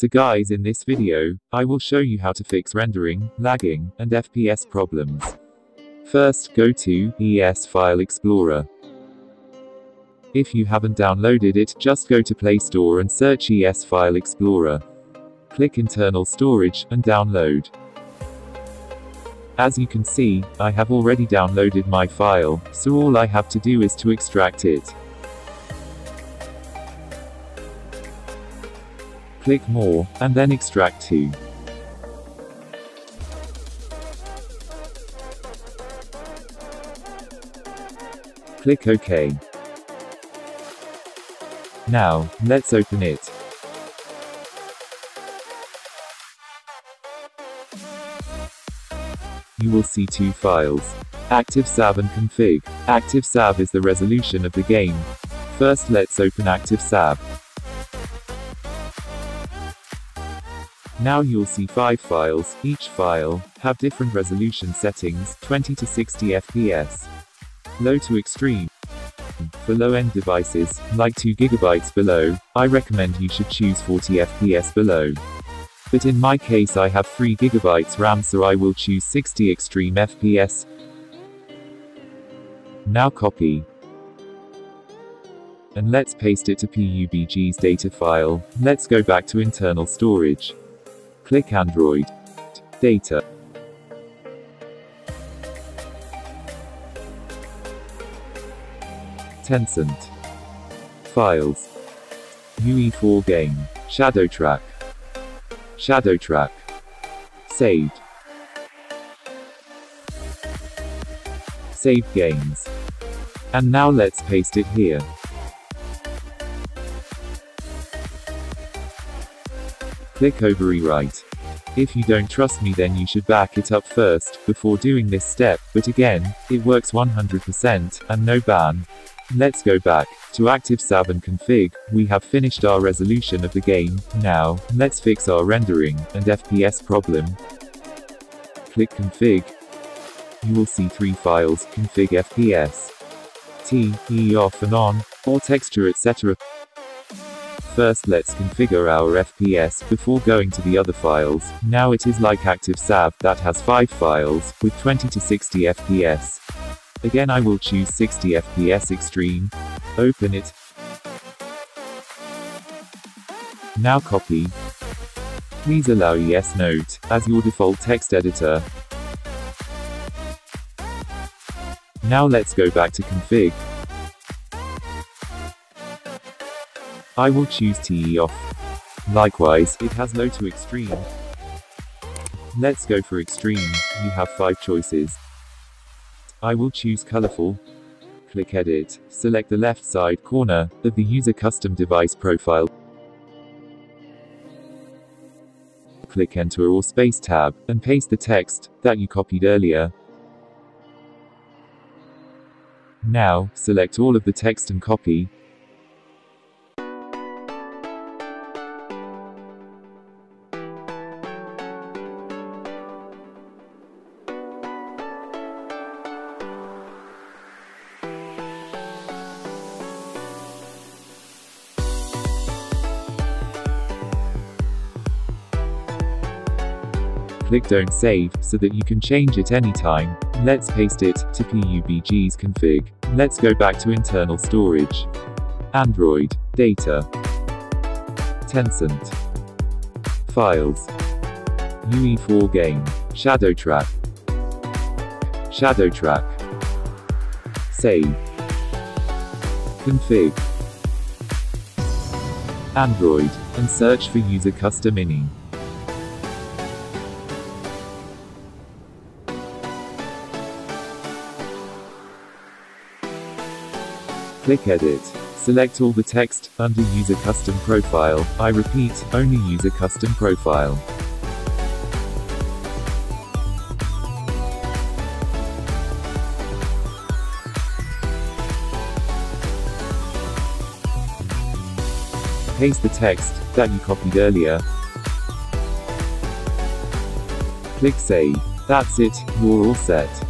So guys in this video, I will show you how to fix rendering, lagging, and FPS problems. First, go to ES File Explorer. If you haven't downloaded it, just go to Play Store and search ES File Explorer. Click Internal Storage, and download. As you can see, I have already downloaded my file, so all I have to do is to extract it. Click More, and then Extract to. Click OK. Now, let's open it. You will see two files. ActiveSAV and config. ActiveSAV is the resolution of the game. First let's open ActiveSAV. Now you'll see 5 files, each file, have different resolution settings, 20 to 60 FPS. Low to extreme. For low-end devices, like 2 GB below, I recommend you should choose 40 FPS below. But in my case I have 3 GB RAM so I will choose 60 extreme FPS. Now copy. And let's paste it to PUBG's data file, let's go back to internal storage. Click Android. Data. Tencent. Files. UE4 game. Shadow track. Shadow track. Saved. Save games. And now let's paste it here. Click over overwrite. If you don't trust me then you should back it up first, before doing this step, but again, it works 100%, and no ban. Let's go back to ActiveSAV and config. We have finished our resolution of the game. Now, let's fix our rendering and FPS problem. Click config. You will see three files, config FPS, T, E off and on, or texture etc. First let's configure our FPS before going to the other files. Now it is like ActiveSAV that has 5 files, with 20 to 60 FPS. Again I will choose 60 FPS Extreme. Open it. Now copy. Please allow ES Note, as your default text editor. Now let's go back to config. I will choose TE off. Likewise, it has low to extreme. Let's go for extreme, you have 5 choices. I will choose colorful. Click edit, select the left side corner of the user custom device profile. Click enter or space tab, and paste the text that you copied earlier. Now, select all of the text and copy, click don't save, so that you can change it anytime. Let's paste it to PUBG's config. Let's go back to internal storage. Android. Data. Tencent. Files. UE4 game. Shadow track. Shadow track. Save. Config. Android, and search for user custom ini. Click Edit. Select all the text, under User Custom Profile, I repeat, only User Custom Profile. Paste the text, that you copied earlier. Click Save. That's it, you're all set.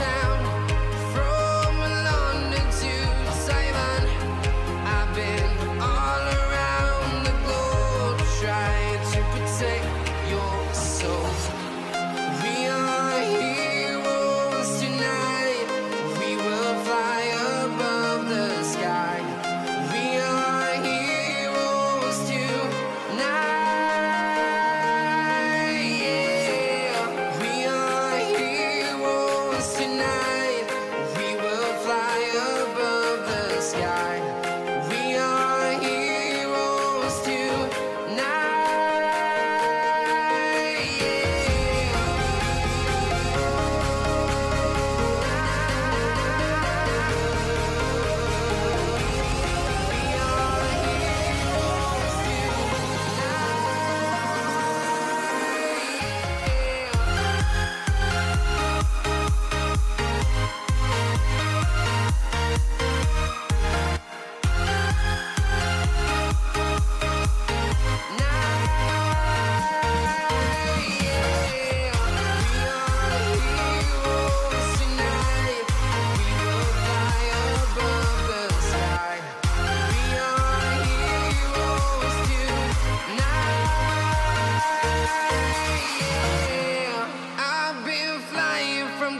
sound.